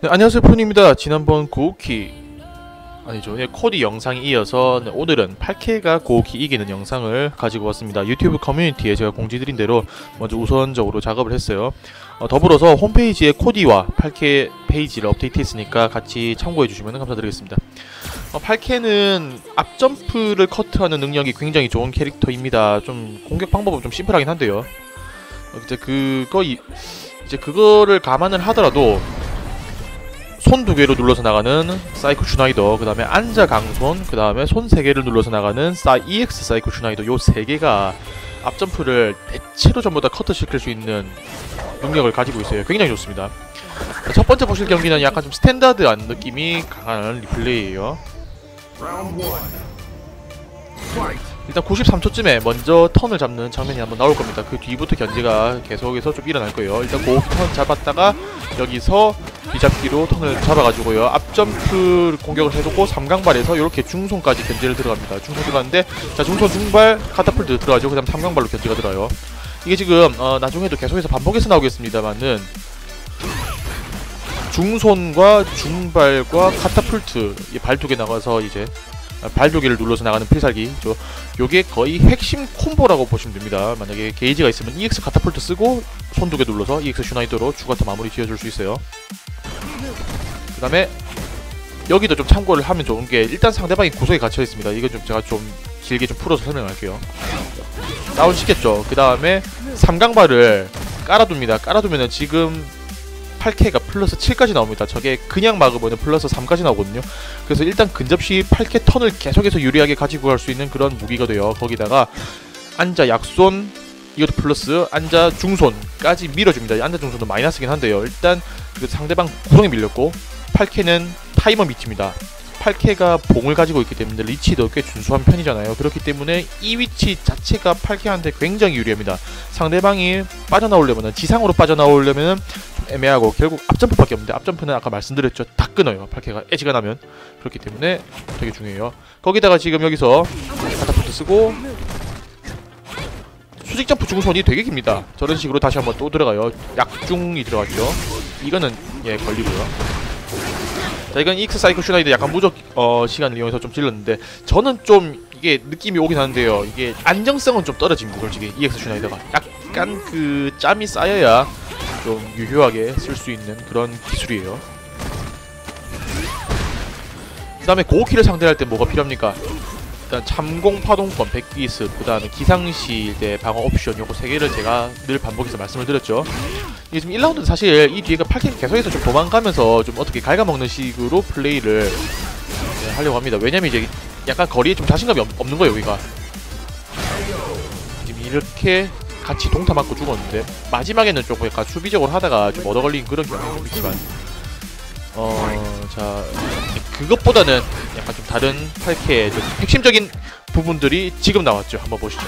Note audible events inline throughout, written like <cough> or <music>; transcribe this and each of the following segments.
네, 안녕하세요 푸입니다. 지난번 고우키 아니죠. 네, 코디 영상에 이어서 네, 오늘은 8K가 고우키 이기는 영상을 가지고 왔습니다. 유튜브 커뮤니티에 제가 공지드린 대로 먼저 우선적으로 작업을 했어요. 어, 더불어서 홈페이지에 코디와 8K 페이지를 업데이트 했으니까 같이 참고해 주시면 감사드리겠습니다. 어, 8K는 앞점프를 커트하는 능력이 굉장히 좋은 캐릭터입니다. 좀 공격 방법은 좀 심플하긴 한데요. 어, 이제 그거 이, 이제 그거를 감안을 하더라도 손 두 개로 눌러서 나가는 사이코 슈나이더 그 다음에 앉아 강손 그 다음에 손 세 개를 눌러서 나가는 사 EX 사이코 슈나이더. 요 세 개가 앞점프를 대체로 전부 다 커트 시킬 수 있는 능력을 가지고 있어요. 굉장히 좋습니다. 첫 번째 보실 경기는 약간 좀 standard한 느낌이 강한 리플레이예요. 일단 93초쯤에 먼저 턴을 잡는 장면이 한번 나올 겁니다. 그 뒤부터 견제가 계속해서 좀 일어날 거예요. 일단 고턴 잡았다가 여기서 뒤잡기로 턴을 잡아가지고요. 앞점프 공격을 해두고 삼강발에서 이렇게 중손까지 견제를 들어갑니다. 중손 들어갔는데 자 중손 중발 카타풀트 들어가죠. 그 다음 삼강발로 견제가 들어요. 이게 지금 어, 나중에도 계속해서 반복해서 나오겠습니다만은 중손과 중발과 카타풀트 발두개 나가서 이제 발두 개를 눌러서 나가는 필살기. 저 요게 거의 핵심 콤보라고 보시면 됩니다. 만약에 게이지가 있으면 EX 카타풀트 쓰고 손 두 개 눌러서 EX 슈나이더로 추가타 마무리 지어줄 수 있어요. 그 다음에 여기도 좀 참고를 하면 좋은 게 일단 상대방이 구석에 갇혀 있습니다. 이거 좀 제가 좀 길게 좀 풀어서 설명할게요. 다운 시켰죠. 그 다음에 삼강발을 깔아둡니다. 깔아두면은 지금 8K가 플러스 7까지 나옵니다. 저게 그냥 막으면 플러스 3까지 나오거든요. 그래서 일단 근접시 8K 턴을 계속해서 유리하게 가지고 갈 수 있는 그런 무기가 돼요. 거기다가 앉아 약손 이것도 플러스 앉아 중손까지 밀어줍니다. 앉아 중손도 마이너스긴 한데요. 일단 그 상대방 구성에 밀렸고 8K는 타이머 미치입니다. 8K가 봉을 가지고 있기 때문에 리치도 꽤 준수한 편이잖아요. 그렇기 때문에 이 위치 자체가 8K한테 굉장히 유리합니다. 상대방이 빠져나오려면 지상으로 빠져나오려면 좀 애매하고 결국 앞점프밖에 없는데 앞점프는 아까 말씀드렸죠. 다 끊어요. 8K가 에지가 나면 그렇기 때문에 되게 중요해요. 거기다가 지금 여기서 카타풀트 쓰고 수직 점프 중손이 되게 깁니다. 저런 식으로 다시 한번 또 들어가요. 약중이 들어갔죠. 이거는 예 걸리고요. 자 이건 EX 사이코 슈나이더 약간 무적 어, 시간을 이용해서 좀 질렀는데 저는 좀 이게 느낌이 오긴 하는데요 이게 안정성은 좀 떨어집니다 솔직히 EX 슈나이더가 약간 그 짬이 쌓여야 좀 유효하게 쓸 수 있는 그런 기술이에요. 그 다음에 고키를 상대할 때 뭐가 필요합니까? 일단 참공 파동권 100기스 그 다음에 기상시 대 방어 옵션 요거 세 개를 제가 늘 반복해서 말씀을 드렸죠. 이게 지금 1라운드 사실 이 뒤에가 8캔 계속해서 좀 도망가면서 좀 어떻게 갉아먹는 식으로 플레이를 네, 하려고 합니다. 왜냐면 이제 약간 거리에 좀 자신감이 없, 없는 거예요 여기가. 지금 이렇게 같이 동타 맞고 죽었는데 마지막에는 조금 약간 수비적으로 하다가 좀 얻어걸린 그런 좀 있지만 어 자 그것보다는 약간 좀 다른 팔케의 좀 핵심적인 부분들이 지금 나왔죠. 한번 보시죠.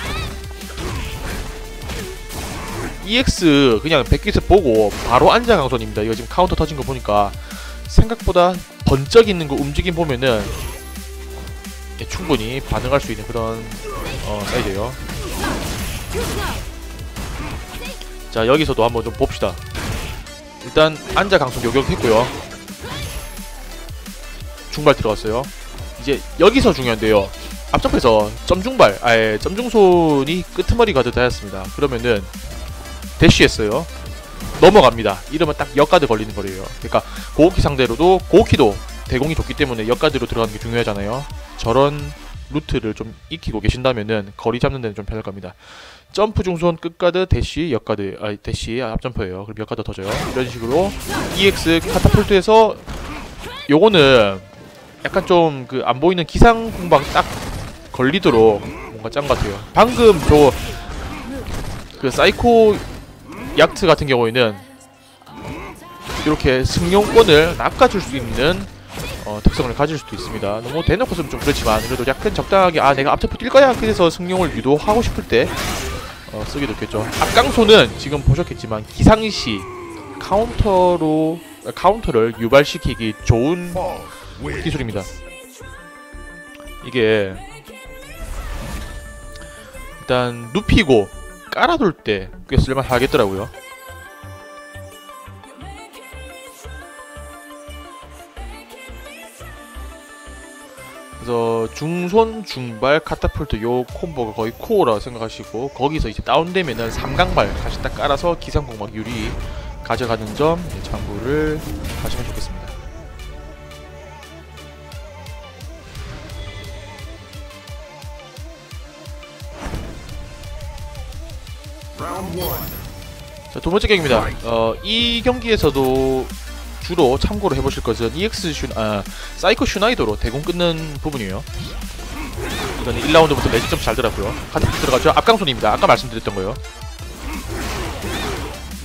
EX 그냥 100기스 보고 바로 앉아 강손입니다. 이거 지금 카운터 터진 거 보니까 생각보다 번쩍 있는 거 움직임 보면은 예, 충분히 반응할 수 있는 그런 어, 사이즈예요 자 여기서도 한번 좀 봅시다. 일단 앉아 강손 요격했고요. 중발 들어갔어요. 이제 여기서 중요한데요. 앞점에서 점중발 아예 점중손이 끄트머리 가드 다였습니다. 그러면은 대쉬했어요. 넘어갑니다. 이러면 딱 역가드 걸리는 거예요. 그러니까 고우키 상대로도 고우키도 대공이 좋기 때문에 역가드로 들어가는 게 중요하잖아요. 저런 루트를 좀 익히고 계신다면은 거리 잡는 데는 좀 편할 겁니다. 점프 중손 끝가드 대쉬 역가드. 아 대쉬 앞점프예요. 그럼 역가드 터져요. 이런 식으로 EX 카타풀트에서 요거는 약간 좀 그 안 보이는 기상 공방 딱 걸리도록 뭔가 짠것 같아요. 방금 저 그 사이코 야크트 같은 경우에는 이렇게 승용권을 낚아줄 수 있는 어, 특성을 가질 수도 있습니다. 너무 대놓고 쓰면 좀 그렇지만 그래도 약간 적당하게 아 내가 앞점프 뛸 거야 그래서 승용을 유도하고 싶을 때 어, 쓰기 좋겠죠. 앞강손은 지금 보셨겠지만 기상시 카운터로 카운터를 유발시키기 좋은. 기술입니다. 이게 일단 눕히고 깔아둘 때 꽤 쓸만하겠더라고요. 중손 중발 카타풀트 요 콤보가 거의 코어라 생각하시고 거기서 이제 다운되면은 삼강발 다시 딱 깔아서 기상공막 유리 가져가는 점 예, 참고를 하시면 좋겠습니다. 자, 두 번째 경기입니다. 어, 이 경기에서도 주로 참고로 해보실 것은 EX 슈, 아, 사이코 슈나이더로 대공 끊는 부분이에요. 이거는 1라운드부터 매직점 잘 들었고요. 카타풀 들어가죠. 앞강손입니다. 아까 말씀드렸던 거예요.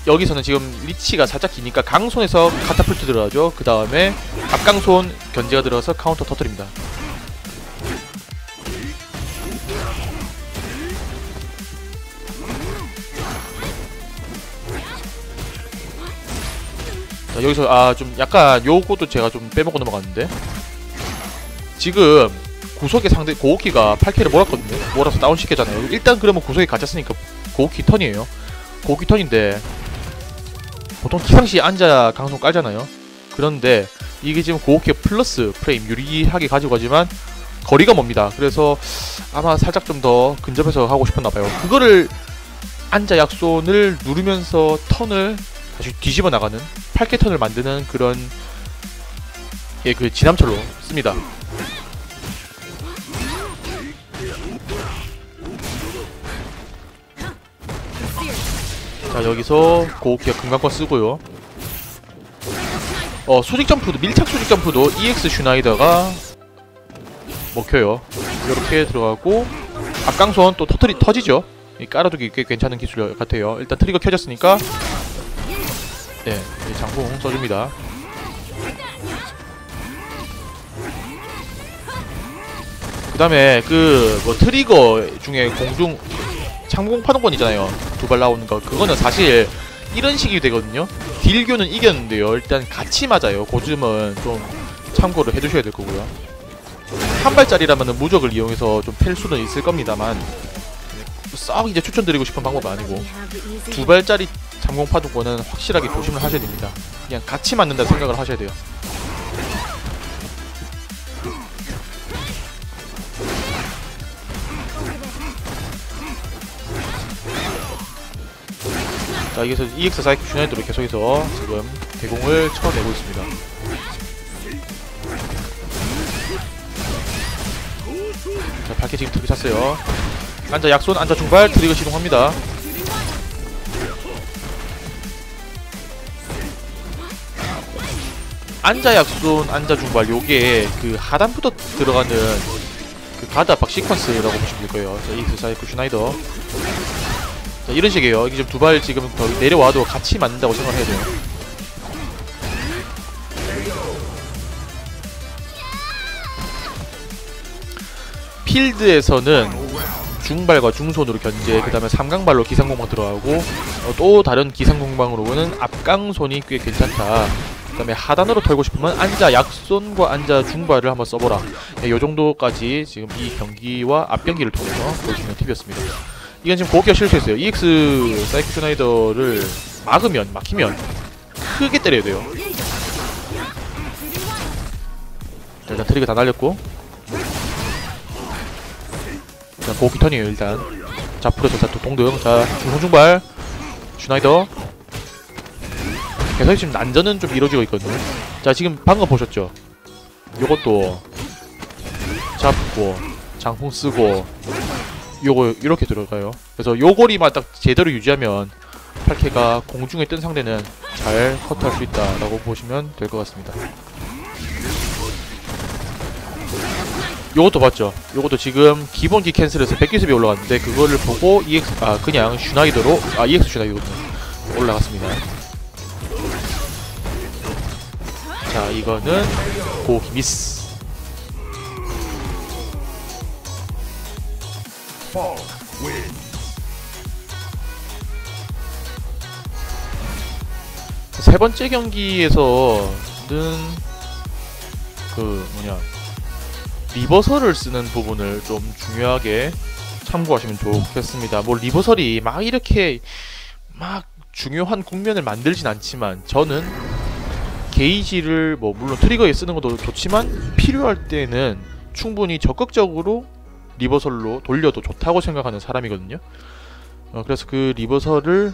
여기서는 지금 리치가 살짝 기니까 강손에서 카타풀트 들어가죠. 그 다음에 앞강손 견제가 들어가서 카운터 터트립니다. 자, 여기서 아 좀 약간 요것도 제가 좀 빼먹고 넘어갔는데. 지금 구석의 상대 고우키가 8K를 몰았거든요. 몰아서 다운시켰잖아요. 일단 그러면 구석에 갇혔으니까 고우키 턴이에요. 고우키 턴인데 보통 키상시 앉아 강성 깔잖아요. 그런데 이게 지금 고우키 플러스 프레임 유리하게 가지고 가지만 거리가 멉니다. 그래서 아마 살짝 좀 더 근접해서 하고 싶었나봐요. 그거를 앉아 약손을 누르면서 턴을 다시 뒤집어 나가는 8K 턴을 만드는 그런 예, 그 지남철로 씁니다. 자 여기서 고기가 금강권 쓰고요. 어 수직 점프도 밀착 수직 점프도 EX 슈나이더가 먹혀요. 이렇게 들어가고 앞강선 또 터트리 터지죠. 이 깔아두기 꽤 괜찮은 기술 같아요. 일단 트리거 켜졌으니까 네, 이 장풍 써줍니다. 그 다음에 그 뭐 트리거 중에 공중 창공 파동권 있잖아요. 두 발 나오는 거. 그거는 사실 이런 식이 되거든요. 딜교는 이겼는데요. 일단 같이 맞아요. 그 점은 좀 참고를 해주셔야 될 거고요. 한 발짜리라면 무적을 이용해서 좀 팰 수는 있을 겁니다만 썩 이제 추천드리고 싶은 방법은 아니고 두 발짜리 잠공 파동권은 확실하게 조심을 하셔야 됩니다. 그냥 같이 맞는다 생각을 하셔야 돼요. 자, 여기서 EX 사이클 슈나이드로 계속해서 지금 대공을 쳐내고 있습니다. 자, 팔케 지금 트리거 찼어요. 앉아 약손, 앉아 중발, 트리거 시동합니다. 앉아 약손, 앉아 중발, 요게 그 하단부터 들어가는 그 가드 압박 시퀀스라고 보시면 될 거예요. 자, EX 사이코 슈나이더. 자, 이런 식이에요. 이게 지금 두 발 지금 더 내려와도 같이 맞는다고 생각을 해야 돼요. 필드에서는 중발과 중손으로 견제, 그 다음에 삼강발로 기상공방 들어가고 어, 또 다른 기상공방으로는 앞강손이 꽤 괜찮다. 그 다음에 하단으로 털고 싶으면 앉아 약손과 앉아 중발을 한번 써보라. 네, 요 정도까지 지금 이 경기와 앞 경기를 통해서 보여주는 팁이었습니다. 이건 지금 고기가 실수했어요. EX 사이클 슈나이더를 막으면, 막히면 크게 때려야 돼요. 자, 일단 트리거 다 날렸고 자, 고기 턴이에요 일단 자 풀어서 자, 또 동등 자 중성중발 슈나이더 계속 지금 난전은 좀 이루어지고 있거든요. 자 지금 방금 보셨죠? 요것도 잡고 장풍 쓰고 요거 이렇게 들어가요. 그래서 요거리만 딱 제대로 유지하면 8K가 공중에 뜬 상대는 잘 커트할 수 있다라고 보시면 될 것 같습니다. 요것도 봤죠? 요것도 지금 기본기 캔슬에서 100기습이 올라갔는데 그거를 보고 EX 아 그냥 슈나이더로 아 EX 슈나이더거든요 올라갔습니다 자 이거는 고기 미스. 세 번째 경기에서는 그 뭐냐 리버설을 쓰는 부분을 좀 중요하게 참고하시면 좋겠습니다. 뭐 리버설이 막 이렇게 막 중요한 국면을 만들진 않지만 저는 게이지를 뭐 물론 트리거에 쓰는 것도 좋지만 필요할 때는 충분히 적극적으로 리버설로 돌려도 좋다고 생각하는 사람이거든요. 어, 그래서 그 리버설을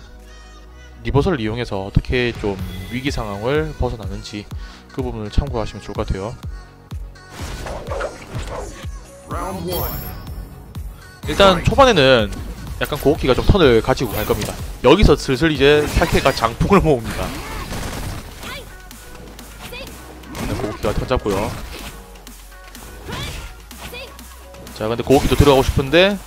리버설을 이용해서 어떻게 좀 위기 상황을 벗어나는지 그 부분을 참고하시면 좋을 것 같아요. 일단 초반에는 약간 고오키가 좀 턴을 가지고 갈 겁니다. 여기서 슬슬 이제 타케가 장풍을 모읍니다. 네, 고오키가 턴 잡고요. 자, 근데 고오키도 들어가고 싶은데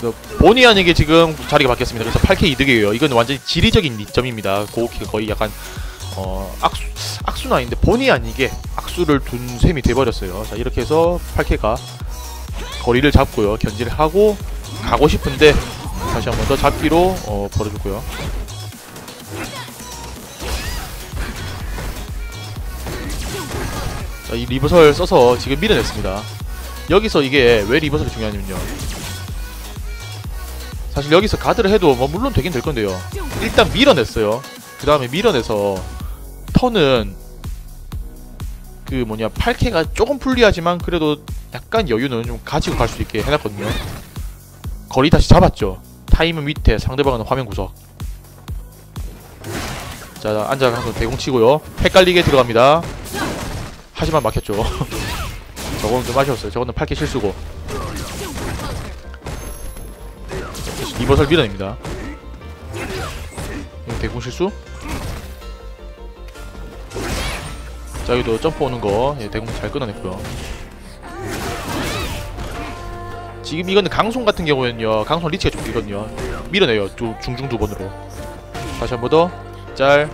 그 본의 아니게 지금 자리가 바뀌었습니다. 그래서 8K 이득이에요. 이건 완전히 지리적인 이점입니다. 고오키가 거의 약간 어 악수 악수는 아닌데 본의 아니게 악수를 둔 셈이 돼버렸어요. 자, 이렇게 해서 8K가 거리를 잡고요. 견지를 하고 가고 싶은데 다시 한번 더 잡기로 어, 벌어주고요. 자, 이 리버설 써서 지금 밀어냈습니다. 여기서 이게 왜 리버설이 중요하냐면요. 사실 여기서 가드를 해도 뭐 물론 되긴 될 건데요. 일단 밀어냈어요. 그 다음에 밀어내서 턴은 그 뭐냐 8K가 조금 불리하지만 그래도 약간 여유는 좀 가지고 갈 수 있게 해놨거든요. 거리 다시 잡았죠. 타이머 밑에 상대방은 화면 구석. 자 앉아 가서 대공 치고요. 헷갈리게 들어갑니다. 하지만 막혔죠. <laughs> 저거는 좀 아쉬웠어요. 저거는 8K 실수고. 리버설. 이거 대공 실수? 자 여기도 점프 오는 거 예, 대공 잘 끊어냈고요. 지금 이거는 강송 같은 경우에는요 강송 리치가 좀 길거든요 밀어내요 두, 중중 두 번으로 다시 한 번 더 짤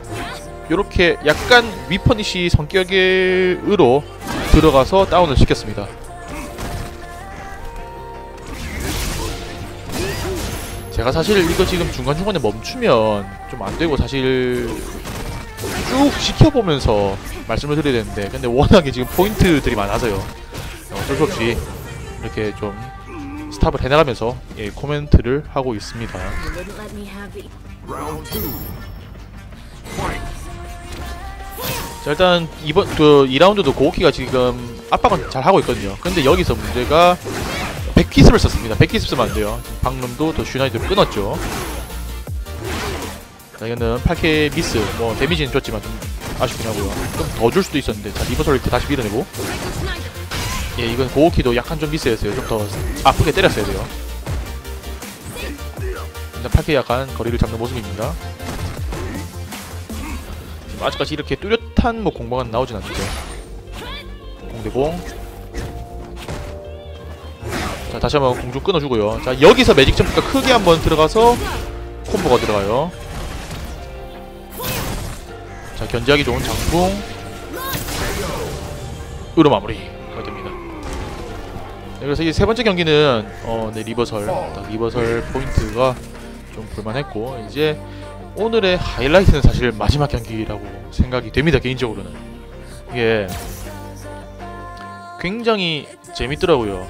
요렇게 약간 위퍼니시 성격으로 들어가서 다운을 시켰습니다. 제가 사실 이거 지금 중간중간에 멈추면 좀 안되고 사실 쭉 지켜보면서 말씀을 드려야 되는데 근데 워낙에 지금 포인트들이 많아서요. 어쩔 수 없이 이렇게 좀 스탑을 해나가면서 예, 코멘트를 하고 있습니다. 자 일단 이번 그 2라운드도 고오키가 지금 압박은 잘 하고 있거든요. 근데 여기서 문제가 백귀습을 썼습니다. 백귀습 쓰면 안 돼요. 지금 방금도 또 슈나이더로 끊었죠. 자 이거는 8K 미스 뭐 데미지는 줬지만 좀 아쉽긴 하고요. 좀 더 줄 수도 있었는데 자 reversal 이렇게 다시 밀어내고 예 이건 고우키도 약간 좀 미스였어요. 좀 더 아프게 때렸어야 돼요. 일단 8K 약간 거리를 잡는 모습입니다. 아직까지 이렇게 뚜렷한 뭐 공방은 나오진 않는데. 공대공. 자 다시 한번 공중 끊어주고요. 자 여기서 매직 점프가 크게 한번 들어가서 콤보가 들어가요. 자 견제하기 좋은 장풍. 으로 마무리 가 됩니다. 네, 그래서 이 세 번째 경기는 어, 네, reversal. 딱 reversal 포인트가 좀 볼만했고 이제 오늘의 하이라이트는 사실 마지막 경기라고 생각이 됩니다 개인적으로는. 이게 굉장히 재밌더라고요.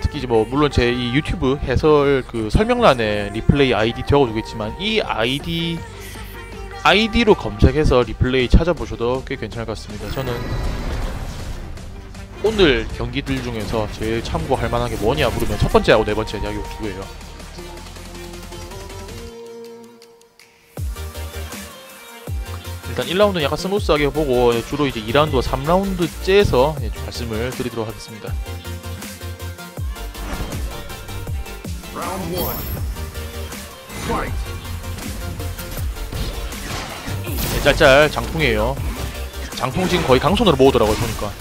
특히 이제 뭐 물론 제 이 유튜브 해설 그 설명란에 리플레이 아이디 적어두겠지만 이 아이디 아이디로 검색해서 리플레이 찾아보셔도 꽤 괜찮을 것 같습니다. 저는 오늘 경기들 중에서 제일 참고할 만한 게 뭐냐 물으면 첫 번째하고 네 번째 이렇게 두 개예요 일단 1라운드는 약간 스무스하게 보고 예, 주로 이제 2라운드와 3라운드째에서 예, 좀 말씀을 드리도록 하겠습니다. 예, 짤짤 장풍이에요. 장풍 지금 거의 강손으로 모으더라고요, 보니까.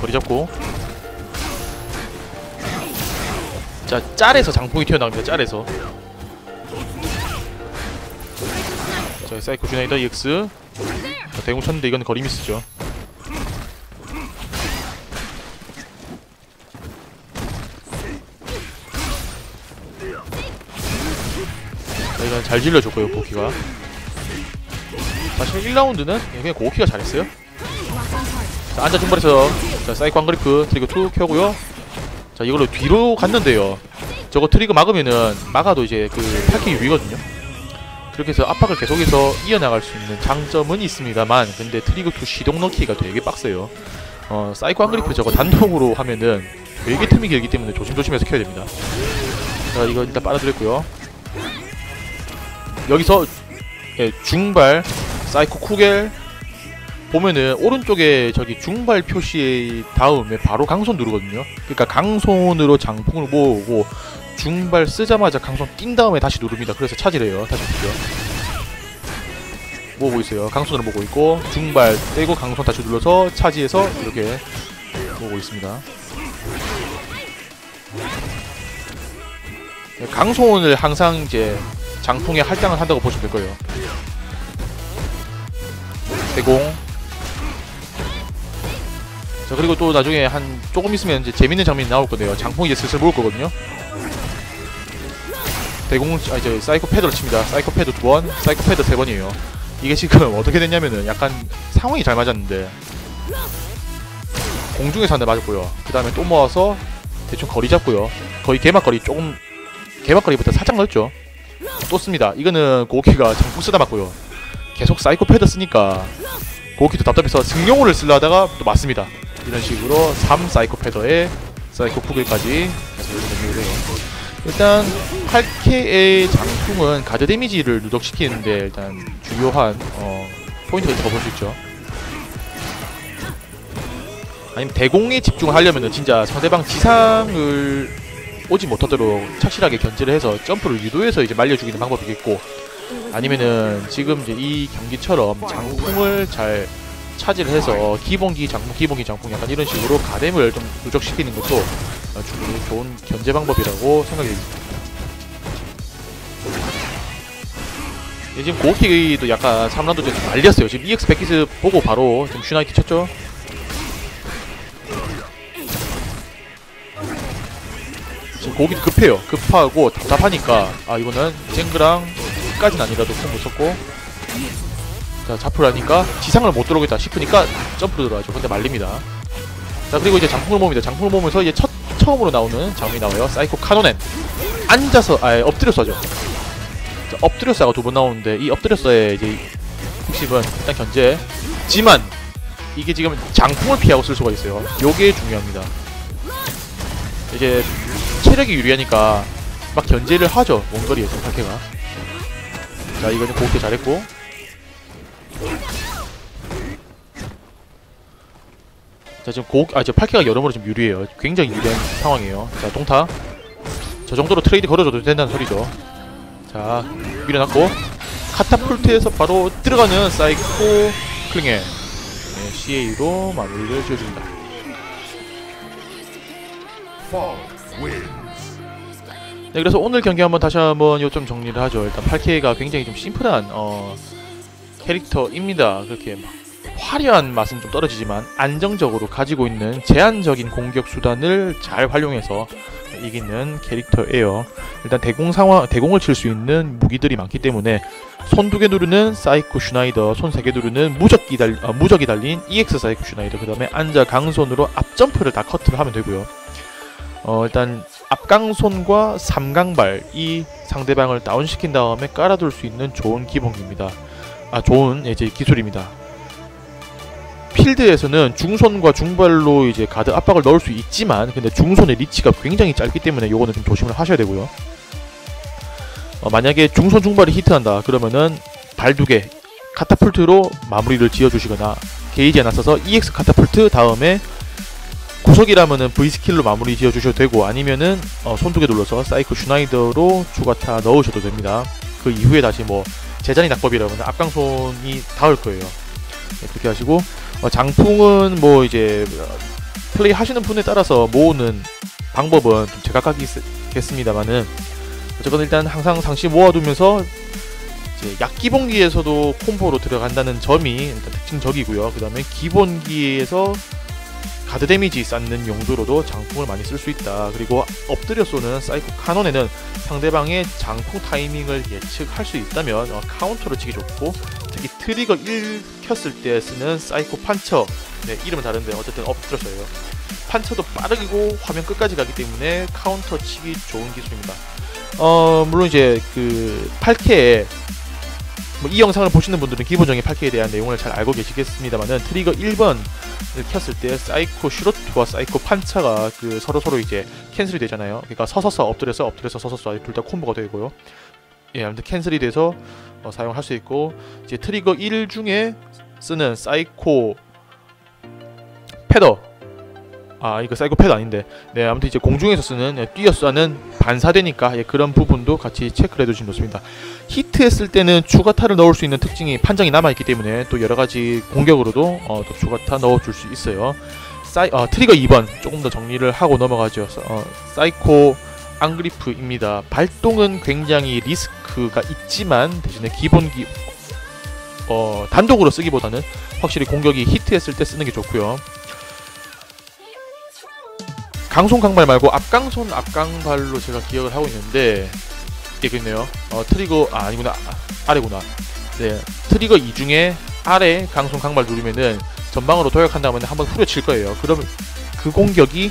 거리 잡고. 자, 짤에서 장풍이 튀어나옵니다, 짤에서. 자, 사이코 슈나이더 EX. 자, 대공 쳤는데 이건 거리 미스죠. 자, 이건 잘 질러줬고요, 고키가. 사실 1라운드는 그냥 고키가 잘했어요. 자, 앉아 중발에서 자, 사이코 앙그리프 트리거 2 켜고요. 자, 이걸로 뒤로 갔는데요. 저거 트리거 막으면은 막아도 이제 그 8킥 유리거든요. 그렇게 해서 압박을 계속해서 이어나갈 수 있는 장점은 있습니다만 근데 트리거 2 시동 넣기가 되게 빡세요. 어 사이코 앙그리프 저거 단독으로 하면은 되게 틈이 길기 때문에 조심조심해서 켜야 됩니다. 자 이거 일단 빨아들였고요. 여기서 예, 중발 사이코 쿠겔 보면은 오른쪽에 저기 중발 표시 다음에 바로 강손 누르거든요. 그러니까 강손으로 장풍을 모으고 중발 쓰자마자 강손 뗀 다음에 다시 누릅니다. 그래서 차지래요. 다시 볼게요. 모으고 있어요. 강손으로 모으고 있고 중발 떼고 강손 다시 눌러서 차지해서 이렇게 모으고 있습니다. 네, 강손을 항상 이제 장풍에 할당을 한다고 보시면 될 거예요. 대공. 자 그리고 또 나중에 한 조금 있으면 이제 재밌는 장면이 나올 건데요. 장풍 이제 슬슬 모을 거거든요. 대공 아 이제 사이코 페더를 칩니다. 사이코 페더 두 번, 사이코 페더 세 번이에요. 이게 지금 <laughs> 어떻게 됐냐면은 약간 상황이 잘 맞았는데 공중에서 한 대 맞았고요. 그 다음에 또 모아서 대충 거리 잡고요. 거의 개막거리 조금 개막거리부터 살짝 넓죠. 또 씁니다. 이거는 고키가 장풍 쓰다 맞고요. 계속 사이코 페더 쓰니까 고키도 답답해서 승룡권을 쓰려 하다가 또 맞습니다. 이런 식으로 3 사이코 페더에 사이코 쿠겔까지 계속 해요. 일단 팔케의 장풍은 가드 데미지를 누적시키는데 일단 중요한 어, 있다고 볼수 있죠. 아니면 대공에 집중을 하려면 진짜 상대방 지상을 오지 못하도록 착실하게 견제를 해서 점프를 유도해서 이제 말려 죽이는 방법이겠고 아니면은 지금 이제 이 경기처럼 장풍을 잘 차지를 해서 기본기 장풍 기본기 장풍 약간 이런 식으로 가뎀을 좀 누적시키는 것도 어, 충분히 좋은 견제 방법이라고 생각이 듭니다. 예, 지금 고키도 약간 3라운드 전에 좀 말렸어요. 지금 EX 백귀습 보고 바로 지금 슈나이더 쳤죠. 지금 고우키도 급해요. 급하고 답답하니까 아 이거는 쟁그랑 까진 아니라도 空못 썼고 자 잡으라니까 지상을 못 들어오겠다 싶으니까 점프로 들어가죠. 근데 말립니다. 자 그리고 이제 장풍을 모읍니다. 장풍을 모으면서 이제 첫 처음으로 나오는 장면이 나와요. 사이코 카노넨 앉아서 아 엎드려 쏴죠. 자, 엎드려 쏴가 두 번 나오는데 이 엎드려 쏴의 이제 핵심은 일단 견제지만 이게 지금 장풍을 피하고 쓸 수가 있어요. 요게 중요합니다. 이제 체력이 유리하니까 막 견제를 하죠. 원거리에서 팔케가. 자 이거는 고우키 잘했고 자 지금 고, 아, 저 팔케가 여러모로 좀 유리해요. 굉장히 유리한 상황이에요. 자, 동타. 저 정도로 트레이드 걸어줘도 된다는 소리죠. 자, 밀어놨고. 카타풀트에서 바로 들어가는 사이코 클링에 네, CA로 마무리를 지어줍니다. 네, 그래서 오늘 경기 한번 다시 한번 요좀 정리를 하죠. 일단 팔케가 굉장히 좀 심플한 어, 캐릭터입니다. 그렇게 막 화려한 맛은 좀 떨어지지만 안정적으로 가지고 있는 제한적인 공격 수단을 잘 활용해서 이기는 캐릭터예요. 일단 대공 상황 대공을 칠 수 있는 무기들이 많기 때문에 손 두 개 누르는 사이코 슈나이더, 손 세 개 누르는 무적기 달 아, 무적이 달린 EX 사이코 슈나이더, 그다음에 앉아 강손으로 앞 점프를 다 커트를 하면 되고요. 어 일단 앞강손과 앞강발 이 상대방을 다운시킨 다음에 깔아둘 수 있는 좋은 기본기입니다. 아 좋은 이제 기술입니다. 필드에서는 중손과 중발로 이제 가드 압박을 넣을 수 있지만 근데 중손의 리치가 굉장히 짧기 때문에 요거는 좀 조심을 하셔야 되고요. 어, 만약에 중손 중발이 히트한다 그러면은 발 두 개 카타풀트로 마무리를 지어주시거나 게이지 하나 써서 EX 카타풀트 다음에 구석이라면은 V 스킬로 마무리 지어주셔도 되고 아니면은 어, 손두개 눌러서 사이코 슈나이더로 추가타 넣으셔도 됩니다. 그 이후에 다시 뭐 제자리 낙법이라면 앞강손이 닿을 거예요. 네, 그렇게 하시고 어, 장풍은 뭐 이제 어, 플레이 하시는 분에 따라서 모으는 방법은 좀 제각각이겠습니다만은 어쨌건 일단 항상 상시 모아두면서 이제 약기본기에서도 콤보로 들어간다는 점이 일단 특징적이고요. 그 다음에 기본기에서 가드 데미지 쌓는 용도로도 장풍을 많이 쓸 수 있다. 그리고 엎드려 쏘는 사이코 카논에는 상대방의 장풍 타이밍을 예측할 수 있다면 어, 카운터로 치기 좋고 특히 트리거 1 켰을 때 쓰는 사이코 판처 네, 이름은 다른데 어쨌든 엎드려 쏘요. 판처도 빠르고 화면 끝까지 가기 때문에 카운터 치기 좋은 기술입니다. 어 물론 이제 그 팔케에 뭐 이 영상을 보시는 분들은 기본적인 팔케에 대한 내용을 잘 알고 계시겠습니다만은 트리거 1번을 켰을 때 사이코 슈로트와 사이코 판처가 그 서로 서로 이제 캔슬이 되잖아요. 그러니까 서서쏴 엎드려쏴 엎드려쏴 서서쏴 둘 다 콤보가 되고요. 예, 아무튼 캔슬이 돼서 어, 사용할 수 있고 이제 트리거 1 중에 쓰는 사이코 패더 아 이거 사이코 패드 아닌데. 네 아무튼 이제 공중에서 쓰는 예, 뛰어 쏘는 반사되니까 예, 그런 부분도 같이 체크를 해두시면 좋습니다. 히트했을 때는 추가타를 넣을 수 있는 특징이 판정이 남아있기 때문에 또 여러가지 공격으로도 어, 또 추가타 넣어줄 수 있어요. 사이, 어, 트리거 2번 조금 더 정리를 하고 넘어가죠. 어, 사이코 앙그리프입니다. 발동은 굉장히 리스크가 있지만 대신에 기본기 어, 단독으로 쓰기보다는 확실히 공격이 히트했을 때 쓰는 게 좋고요 강손 강발 말고 앞강손 앞강발로 제가 기억을 하고 있는데 있겠네요. 어, 트리거 아 아니구나 아, 아래구나. 네 트리거 2 중에 아래 강손 강발 누르면은 전방으로 도약한 다음에 한번 후려칠 거예요. 그러면 그 공격이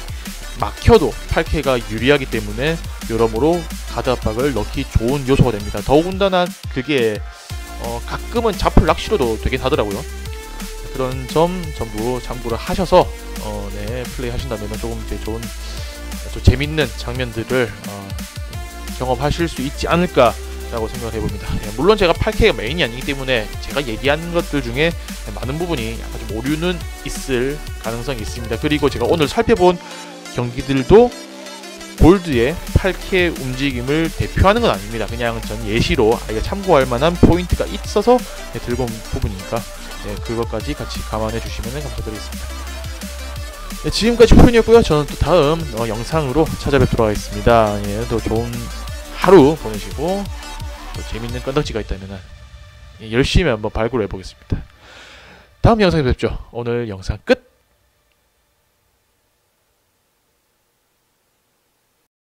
막혀도 8K가 유리하기 때문에 여러모로 가드 압박을 넣기 좋은 요소가 됩니다. 더군다나 그게 어, 가끔은 자풀 낚시로도 되긴 하더라고요. 그런 점 전부 참고를 하셔서 어, 네, 플레이 하신다면 조금 이제 좋은 좀 재밌는 장면들을 어, 경험하실 수 있지 않을까 라고 생각을 해봅니다. 예, 물론 제가 8K가 메인이 아니기 때문에 제가 얘기한 것들 중에 많은 부분이 약간 좀 오류는 있을 가능성이 있습니다. 그리고 제가 오늘 살펴본 경기들도 골드의 8K 움직임을 대표하는 건 아닙니다. 그냥 전 예시로 아이가 참고할 만한 포인트가 있어서 네, 들고 온 부분이니까 네, 그것까지 같이 감안해 주시면 감사드리겠습니다. 네, 지금까지 표현이었고요. 저는 또 다음 어, 영상으로 찾아뵙도록 하겠습니다. 예, 또 좋은 하루 보내시고 또 재밌는 건덕지가 있다면 예, 열심히 한번 발굴해 보겠습니다. 다음 영상에 뵙죠. 오늘 영상 끝.